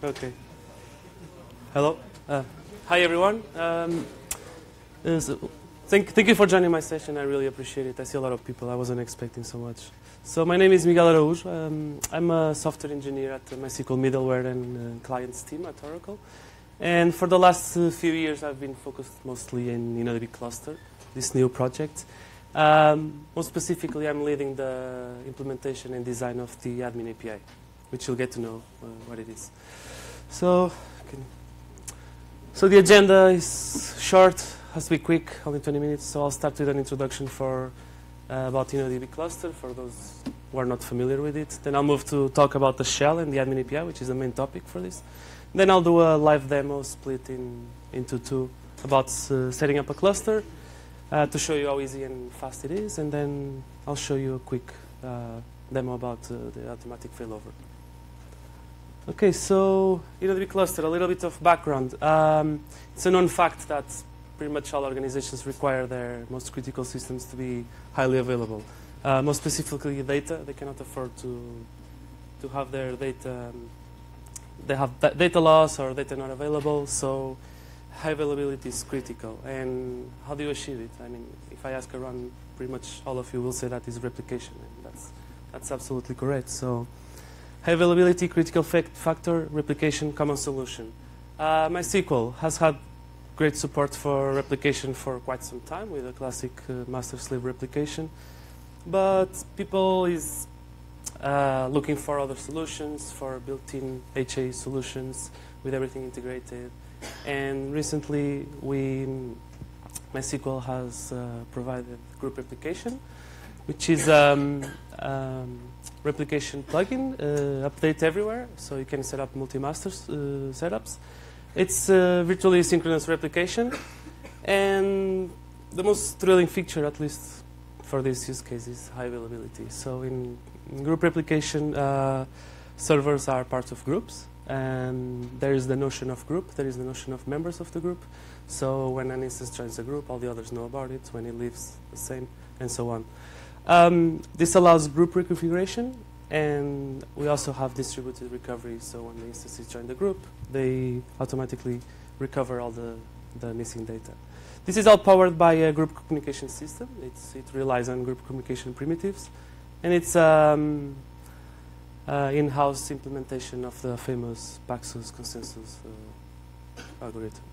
Okay. Hello. Uh, hi, everyone. Um, thank, thank you for joining my session. I really appreciate it. I see a lot of people. I wasn't expecting so much. So my name is Miguel Araújo. Um, I'm a software engineer at the MySQL middleware and uh, clients team at Oracle. And for the last uh, few years, I've been focused mostly in InnoDB Cluster, this new project. Um, more specifically, I'm leading the implementation and design of the admin API, which you'll get to know uh, what it is. So, can, so the agenda is short, has to be quick, only 20 minutes. So I'll start with an introduction for uh, about InnoDB cluster for those who are not familiar with it. Then I'll move to talk about the shell and the admin API, which is the main topic for this. Then I'll do a live demo split in into two about uh, setting up a cluster uh, to show you how easy and fast it is, and then I'll show you a quick uh, demo about uh, the automatic failover. Okay, so InnoDB cluster, a little bit of background. Um, it's a known fact that pretty much all organizations require their most critical systems to be highly available. Uh, more specifically, data. They cannot afford to to have their data. Um, they have data loss or data not available. So high availability is critical. And how do you achieve it? I mean, if I ask around, pretty much all of you will say that is replication, and that's that's absolutely correct. So availability, critical fact factor, replication, common solution. Uh, MySQL has had great support for replication for quite some time with a classic uh, master-slave replication, but people is uh, looking for other solutions, for built-in HA solutions with everything integrated. And recently, we MySQL has uh, provided group replication, which is um, um, replication plugin, uh, update everywhere, so you can set up multi-master uh, setups. It's uh, virtually synchronous replication, and the most thrilling feature, at least for this use case, is high availability. So in, in group replication, uh, servers are part of groups, and there is the notion of group, there is the notion of members of the group. So when an instance joins a group, all the others know about it. When it leaves, the same, and so on. Um, this allows group reconfiguration, and we also have distributed recovery. So when the instances join the group, they automatically recover all the, the missing data. This is all powered by a group communication system. It's, it relies on group communication primitives, and it's um, uh, in-house implementation of the famous Paxos consensus uh, algorithm.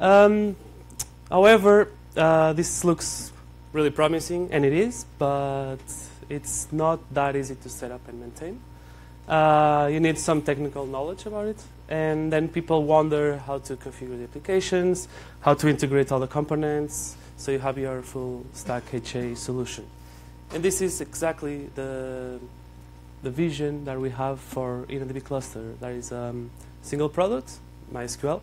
Um, however, uh, this looks really promising, and it is, but it's not that easy to set up and maintain. Uh, you need some technical knowledge about it, and then people wonder how to configure the applications, how to integrate all the components, so you have your full stack HA solution. And this is exactly the, the vision that we have for InnoDB cluster. That is a um, single product, MySQL,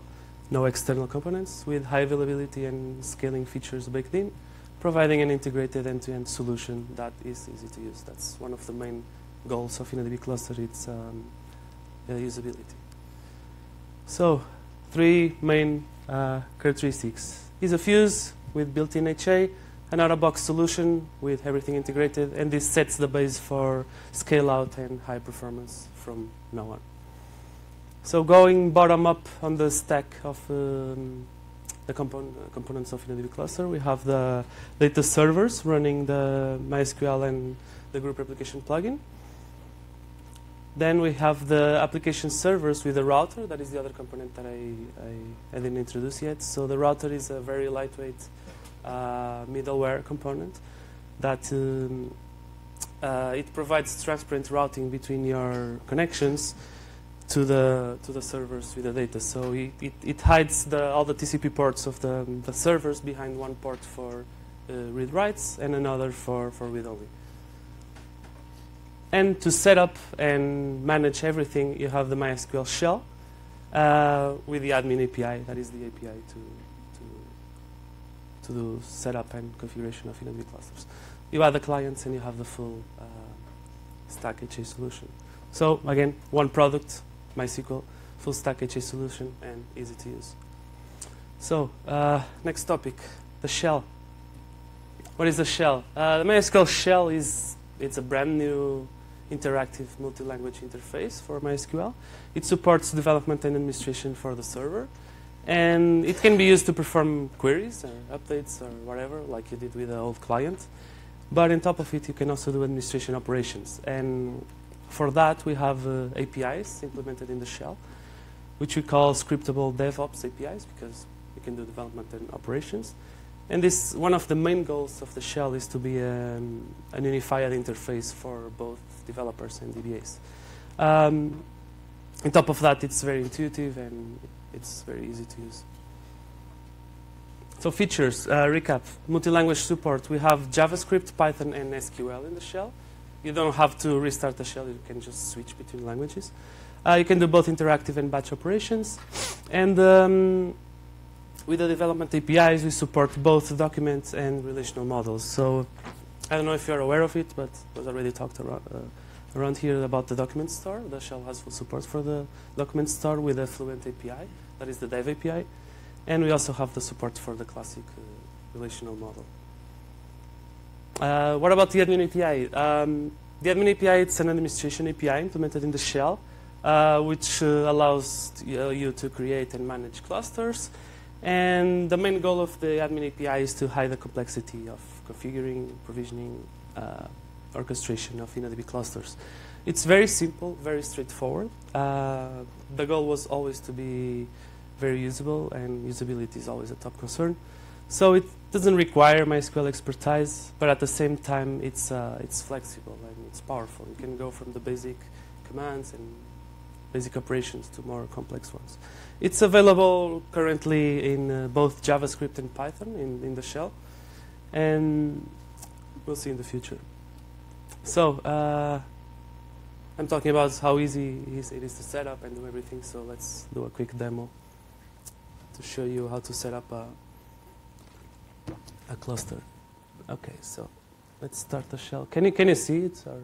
no external components, with high availability and scaling features baked in, providing an integrated end-to-end solution that is easy to use. That's one of the main goals of InnoDB cluster, it's um, usability. So, three main uh, characteristics. Ease of use with built-in HA, an out-of-box solution with everything integrated, and this sets the base for scale-out and high performance from now on. So going bottom-up on the stack of um, the component, uh, components of InnoDB cluster. We have the data servers running the MySQL and the group replication plugin. Then we have the application servers with the router. That is the other component that I, I, I didn't introduce yet. So the router is a very lightweight uh, middleware component that um, uh, it provides transparent routing between your connections to the to the servers with the data. So it, it, it hides the, all the TCP ports of the, the servers behind one port for uh, read writes and another for, for read only. And to set up and manage everything, you have the MySQL shell uh, with the admin API. That is the API to, to, to do setup and configuration of InnoDB clusters. You add the clients and you have the full uh, stack HA solution. So again, one product, MySQL, full stack HA solution, and easy to use. So uh, next topic, the shell. What is the shell? Uh, the MySQL shell is it's a brand new interactive multi-language interface for MySQL. It supports development and administration for the server. And it can be used to perform queries or updates or whatever, like you did with the old client. But on top of it, you can also do administration operations. And for that, we have uh, APIs implemented in the shell, which we call scriptable DevOps APIs because we can do development and operations. And this one of the main goals of the shell is to be um, an unified interface for both developers and DBAs. Um, on top of that, it's very intuitive and it's very easy to use. So features, uh, recap, multi-language support. We have JavaScript, Python, and SQL in the shell. You don't have to restart the shell. You can just switch between languages. Uh, you can do both interactive and batch operations. And um, with the development APIs, we support both documents and relational models. So I don't know if you're aware of it, but it was already talked around, uh, around here about the document store. The shell has full support for the document store with a Fluent API. That is the Dev API. And we also have the support for the classic uh, relational model. Uh, what about the admin API? Um, the admin API is an administration API implemented in the shell, uh, which uh, allows uh, you to create and manage clusters. And the main goal of the admin API is to hide the complexity of configuring, provisioning, uh, orchestration of InnoDB clusters. It's very simple, very straightforward. the goal was always to be very usable, and usability is always a top concern. So it doesn't require MySQL expertise, but at the same time, it's, uh, it's flexible and it's powerful. You can go from the basic commands and basic operations to more complex ones. It's available currently in uh, both JavaScript and Python in, in the shell, and we'll see in the future. So uh, I'm talking about how easy it is to set up and do everything, so let's do a quick demo to show you how to set up a, a cluster. Okay, so let's start the shell. Can you, can you see it? Or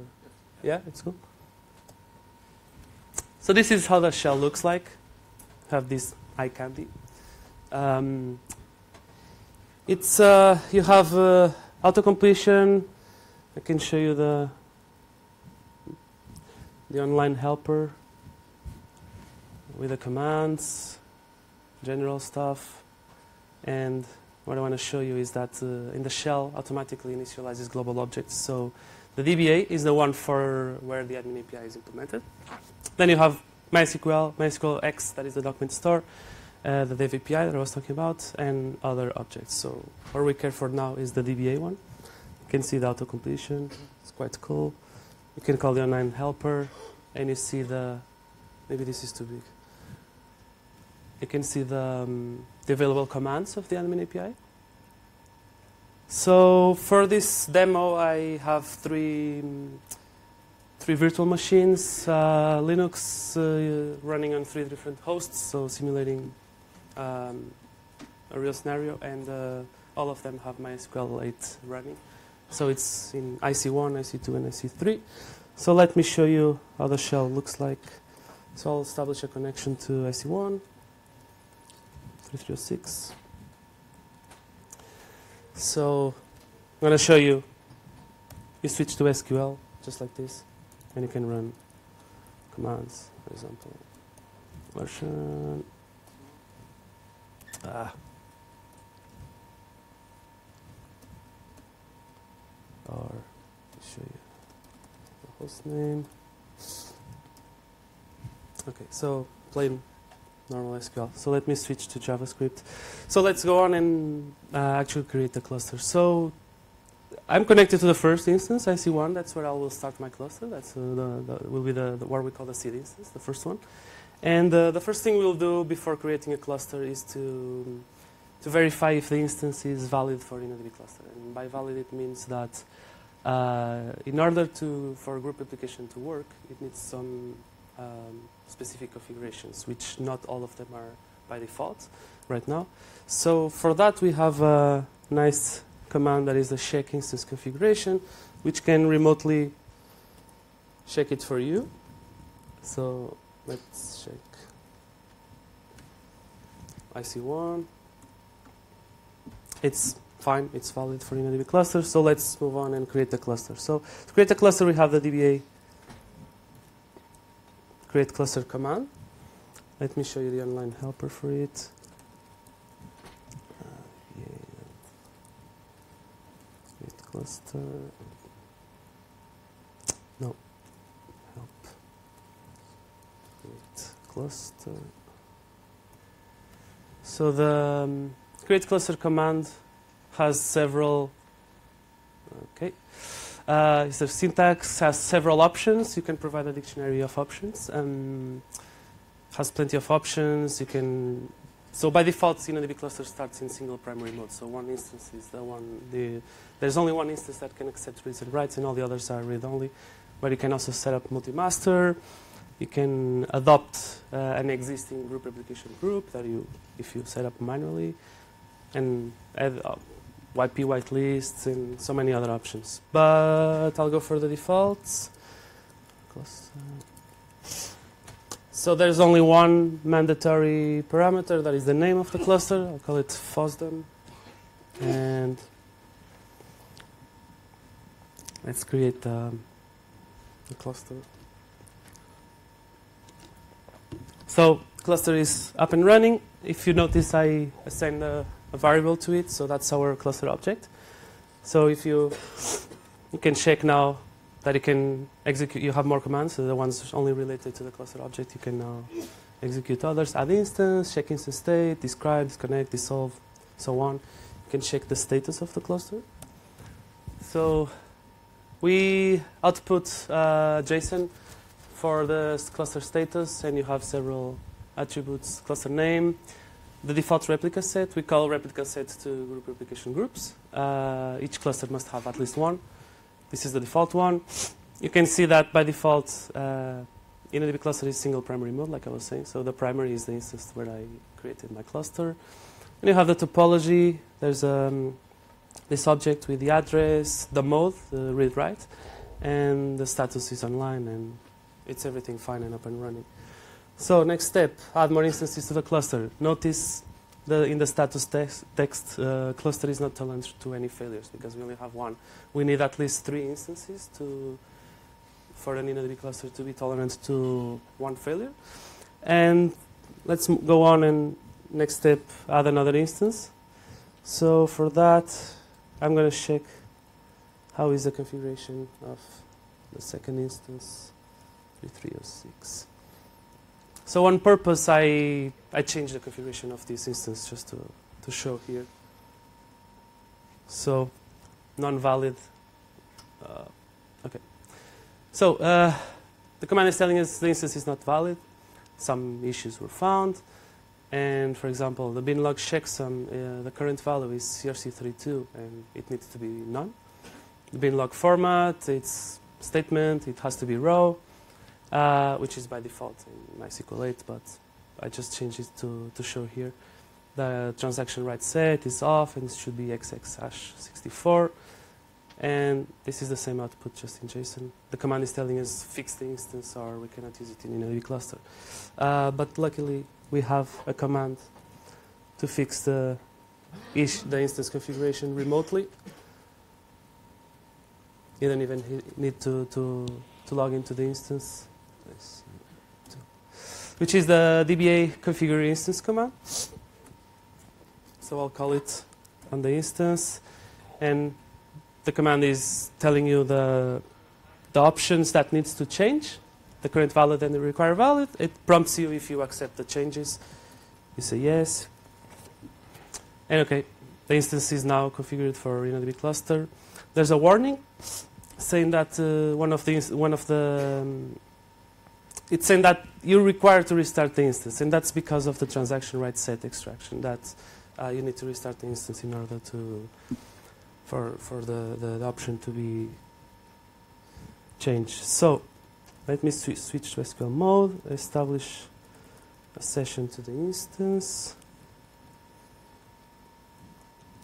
yeah, it's cool. So this is how the shell looks like. Have this eye candy. Um, it's uh, you have uh, auto completion. I can show you the the online helper with the commands general stuff. And what I want to show you is that uh, in the shell automatically initializes global objects. So the DBA is the one for where the admin API is implemented. Then you have MySQL, MySQL X, that is the document store, uh, the Dev API that I was talking about, and other objects. So what we care for now is the DBA one. You can see the auto completion. It's quite cool. You can call the online helper, and you see the. Maybe this is too big you can see the, um, the available commands of the admin API. So for this demo, I have three, three virtual machines, uh, Linux uh, running on three different hosts, so simulating um, a real scenario, and uh, all of them have MySQL 8 running. So it's in IC1, IC2, and IC3. So let me show you how the shell looks like. So I'll establish a connection to IC1. 306. So I'm going to show you. You switch to SQL just like this, and you can run commands, for example, version. Ah. Or show you the host name. Okay, so plain normal SQL. So let me switch to JavaScript. So let's go on and uh, actually create the cluster. So I'm connected to the first instance, IC1. That's where I will start my cluster. That's uh, the, the, will be the, the, what we call the seed instance, the first one. And uh, the first thing we'll do before creating a cluster is to to verify if the instance is valid for InnoDB cluster. And by valid, it means that uh, in order to for a group replication to work, it needs some um, specific configurations, which not all of them are by default right now. So for that, we have a nice command that is the check instance configuration, which can remotely check it for you. So let's check IC1. It's fine, it's valid for InnoDB cluster. So let's move on and create a cluster. So to create a cluster, we have the DBA create cluster command. Let me show you the online helper for it. Uh, yeah. Create cluster. No. Help. Create cluster. So the um, create cluster command has several. Okay. Uh, the syntax has several options. You can provide a dictionary of options. Um, has plenty of options. You can. So by default, InnoDB cluster starts in single primary mode. So one instance is the one. The there's only one instance that can accept reads and writes, and all the others are read-only. But you can also set up multi-master. You can adopt uh, an existing group replication group that you, if you set up manually, and add uh, IP whitelists and so many other options. But I'll go for the defaults. So there's only one mandatory parameter, that is the name of the cluster. I'll call it FOSDEM. And let's create um, the cluster. So cluster is up and running. If you notice, I assign a, a variable to it, so that's our cluster object. So if you you can check now that you can execute, you have more commands, so the ones only related to the cluster object, you can now execute others. Add instance, check instance state, describe, disconnect, dissolve, so on. You can check the status of the cluster. So we output uh, JSON for the cluster status, and you have several attributes, cluster name, the default replica set. We call replica set to group replication groups. Uh, each cluster must have at least one. This is the default one. You can see that by default, uh, InnoDB cluster is single primary mode, like I was saying. So the primary is the instance where I created my cluster. And you have the topology. There's um, this object with the address, the mode, the read-write, and the status is online, and it's everything fine and up and running. So next step, add more instances to the cluster. Notice the, in the status text, text uh, cluster is not tolerant to any failures because we only have one. We need at least three instances to, for an InnoDB cluster to be tolerant to one failure. And let's go on and next step, add another instance. So for that, I'm going to check how is the configuration of the second instance, 3306. So on purpose, I, I changed the configuration of this instance just to, to show here. So non-valid. Uh, okay. So uh, the command is telling us the instance is not valid. Some issues were found. And for example, the binlog checksum, uh, the current value is CRC32, and it needs to be none. The binlog format, its statement, it has to be row uh, which is by default in MySQL 8, but I just changed it to, to show here. The transaction write set is off and it should be XX hash 64. And this is the same output just in JSON. The command is telling us fix the instance or we cannot use it in InnoDB cluster. Uh, but luckily we have a command to fix the, the instance configuration remotely. You don't even need to, to, to log into the instance which is the DBA configure instance command. So I'll call it on the instance, and the command is telling you the the options that needs to change, the current valid and the required valid. It prompts you if you accept the changes. You say yes. And okay, the instance is now configured for InnoDB cluster. There's a warning saying that uh, one of the one of the um, it's saying that you're required to restart the instance, and that's because of the transaction write set extraction. That uh, you need to restart the instance in order to for for the, the, the option to be changed. So let me sw switch to SQL mode, establish a session to the instance.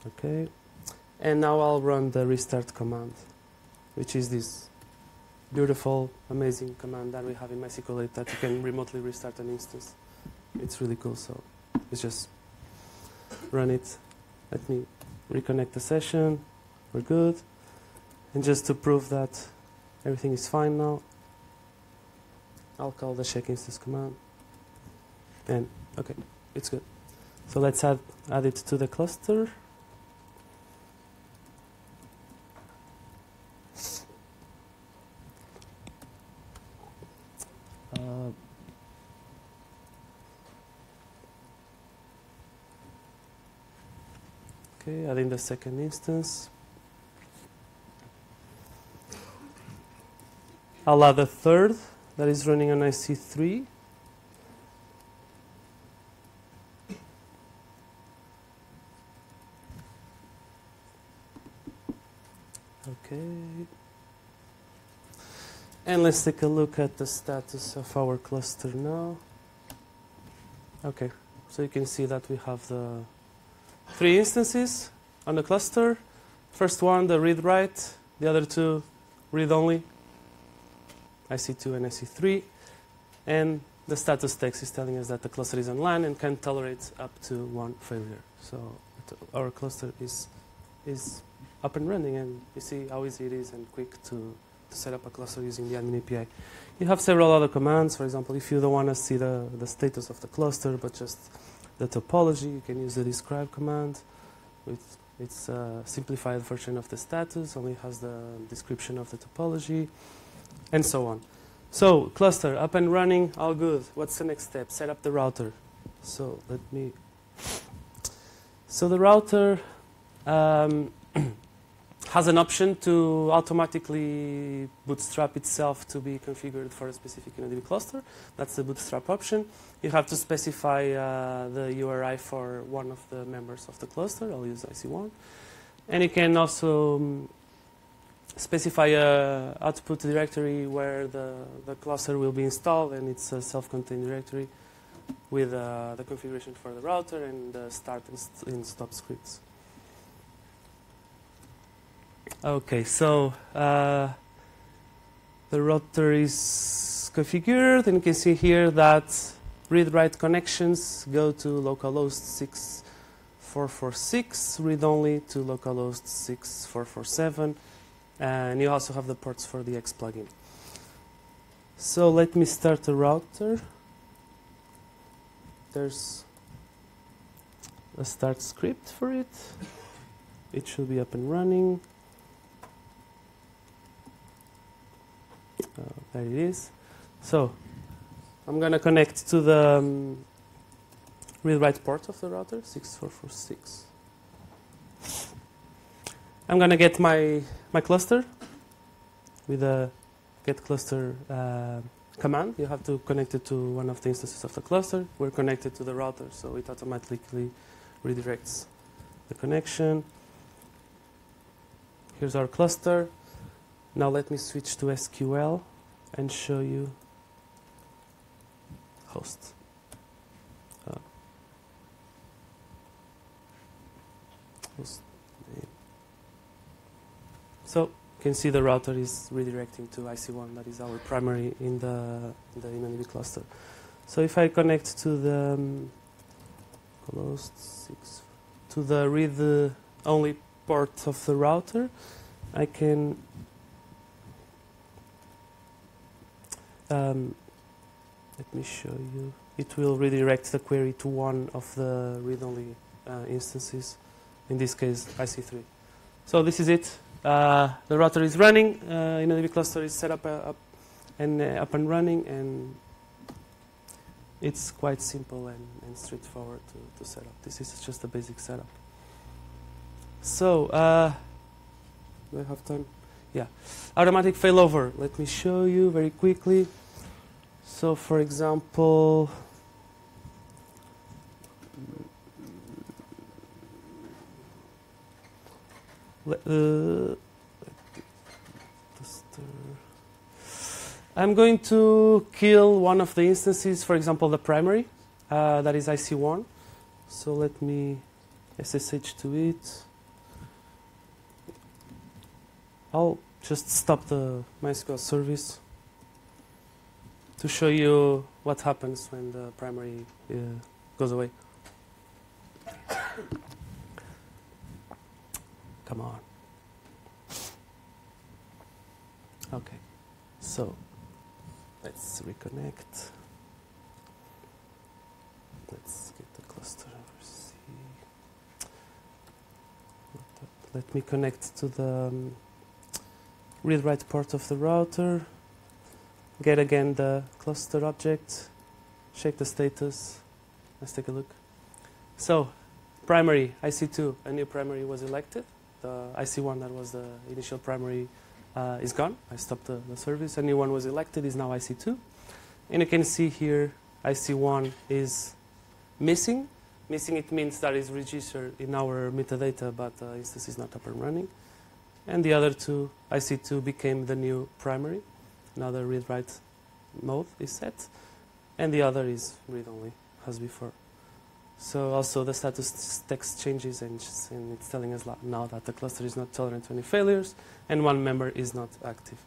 Okay, and now I'll run the restart command, which is this beautiful, amazing command that we have in MySQL 8 that you can remotely restart an instance. It's really cool. So let's just run it. Let me reconnect the session. We're good. And just to prove that everything is fine now, I'll call the check instance command. And okay, it's good. So let's add, add it to the cluster. Uh, okay, adding the second instance. I'll add a third that is running on IC3. Okay. And let's take a look at the status of our cluster now. Okay, so you can see that we have the three instances on the cluster. First one, the read write, the other two, read only, IC2 and IC3. And the status text is telling us that the cluster is online and can tolerate up to one failure. So our cluster is, is up and running, and you see how easy it is and quick to, to set up a cluster using the admin API. You have several other commands. For example, if you don't want to see the, the status of the cluster, but just the topology, you can use the describe command. With, it's a simplified version of the status, only has the description of the topology, and so on. So, cluster up and running, all good. What's the next step? Set up the router. So, let me. So, the router um, has an option to automatically bootstrap itself to be configured for a specific InnoDB cluster. That's the bootstrap option. You have to specify uh, the URI for one of the members of the cluster. I'll use IC1. And you can also um, specify a output directory where the, the cluster will be installed, and it's a self-contained directory with uh, the configuration for the router and the start and, st and stop scripts. Okay, so uh, the router is configured, and you can see here that read-write connections go to localhost 6446, read-only to localhost 6447, and you also have the ports for the X plugin. So let me start the router. There's a start script for it. It should be up and running. Uh, there it is. So I'm going to connect to the um, read-write port of the router, 6446. I'm going to get my, my cluster with a get cluster uh, command. You have to connect it to one of the instances of the cluster. We're connected to the router, so it automatically redirects the connection. Here's our cluster. Now let me switch to SQL and show you host. Uh. So you can see the router is redirecting to IC1, that is our primary in the, in the InnoDB cluster. So if I connect to the um, closed six, to the read only port of the router, I can Um, let me show you. It will redirect the query to one of the read-only uh, instances, in this case IC3. So this is it. Uh, the router is running, uh, InnoDB cluster is set up, uh, up and uh, up and running, and it's quite simple and, and straightforward to, to set up. This is just a basic setup. So, uh, do I have time? Yeah. Automatic failover. Let me show you very quickly. So, for example, uh, I'm going to kill one of the instances, for example, the primary, uh, that is IC1. So let me SSH to it. I'll just stop the MySQL service to show you what happens when the primary uh, goes away. Come on. Okay. So let's reconnect. Let's get the cluster RC. Let me connect to the um, read-write port of the router. Get again the cluster object. Check the status. Let's take a look. So, primary IC2, a new primary was elected. The IC1 that was the initial primary uh, is gone. I stopped the, the service. A new one was elected, is now IC2. And you can see here IC1 is missing. Missing it means that is registered in our metadata, but the instance is not up and running. And the other two, IC2 became the new primary. Now the read-write mode is set. And the other is read-only, as before. So also the status text changes and, and it's telling us now that the cluster is not tolerant to any failures and one member is not active.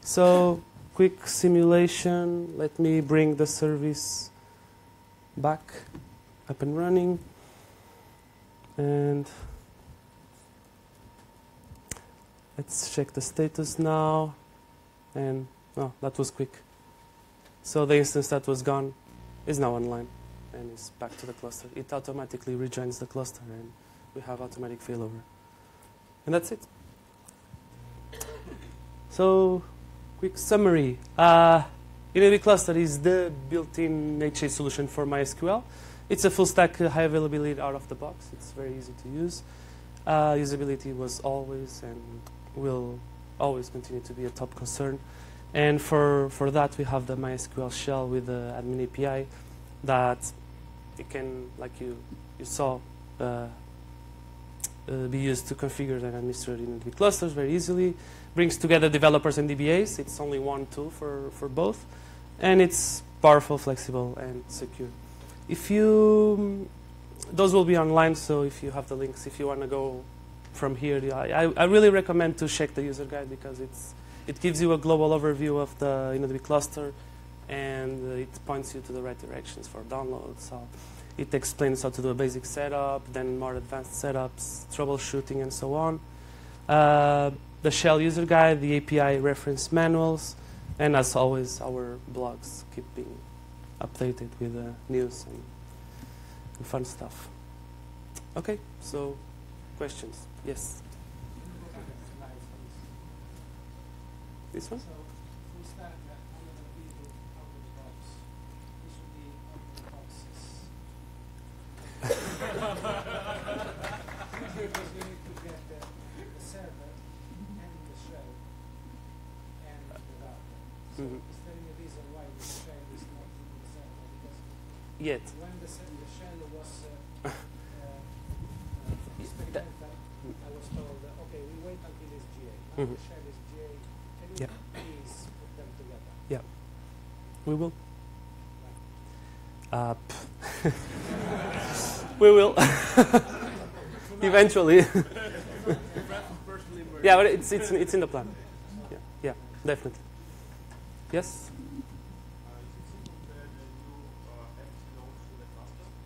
So quick simulation. Let me bring the service back up and running. And let's check the status now. And oh, that was quick. So the instance that was gone is now online and is back to the cluster. It automatically rejoins the cluster and we have automatic failover. And that's it. So, quick summary. Uh, InnoDB Cluster is the built-in HA solution for MySQL. It's a full-stack, uh, high availability out of the box. It's very easy to use. Uh, usability was always and will always continue to be a top concern. And for, for that, we have the MySQL shell with the admin API that it can, like you, you saw, uh, uh, be used to configure and administer InnoDB clusters very easily. Brings together developers and DBAs. It's only one tool for, for both. And it's powerful, flexible, and secure. If you, those will be online, so if you have the links, if you want to go from here, I, I really recommend to check the user guide because it's, it gives you a global overview of the InnoDB cluster and it points you to the right directions for download. So it explains how to do a basic setup, then more advanced setups, troubleshooting, and so on. Uh, the shell user guide, the API reference manuals, and as always, our blogs keep being updated with uh, news and, and fun stuff. Okay, so questions? Yes. This one? So is there any reason why the shell is not in the server? Because Yet. when the, the shell was uh, uh, I was told, uh, okay, we wait until it's GA. Now mm -hmm. the shell is GA. Can you yeah. please put them together? Yeah, we will. Uh, we will. Eventually. yeah, but it's, it's, it's in the plan. Yeah, yeah, definitely. Yes?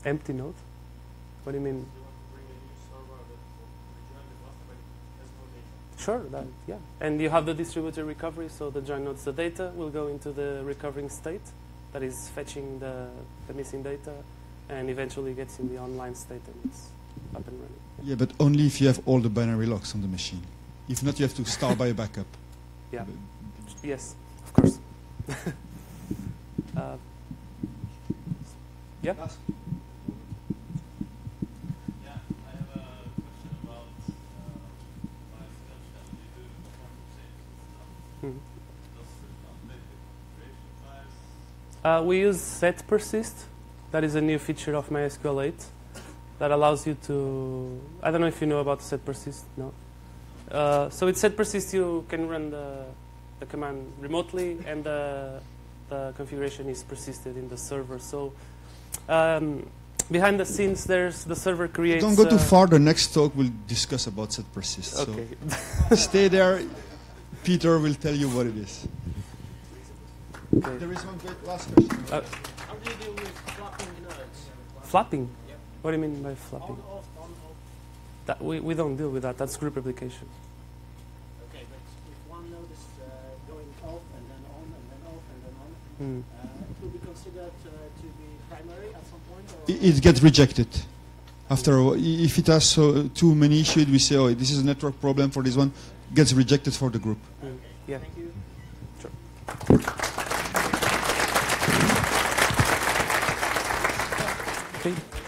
Empty node? What do you mean? Sure, that, yeah. And you have the distributed recovery, so the join nodes the data will go into the recovering state that is fetching the, the missing data and eventually gets in the online state and it's up and running. Yeah. yeah, but only if you have all the binary logs on the machine. If not, you have to start by a backup. Yeah. But Yes, of course. uh, yeah. Uh, we use set persist. That is a new feature of MySQL 8 that allows you to. I don't know if you know about set persist. No. Uh, so with set persist, you can run the the command remotely, and the, the configuration is persisted in the server. So um, behind the scenes, there's the server creates. Don't go too far. The next talk will discuss about set persist. Okay. So stay there. Peter will tell you what it is. Okay. There is one great last question. Uh, How do you deal with flapping nodes? Flapping? Yep. What do you mean by flapping? On, off, on, off. That we, we don't deal with that. That's group replication. Okay, but if one node is uh, going off and then on and then off and then on, mm. uh, it will be considered uh, to be primary at some point? Or It, it gets rejected. After a wh- i- if it has so, too many issues, we say, oh, this is a network problem for this one, gets rejected for the group. Mm. Yeah. Thank you. Okay.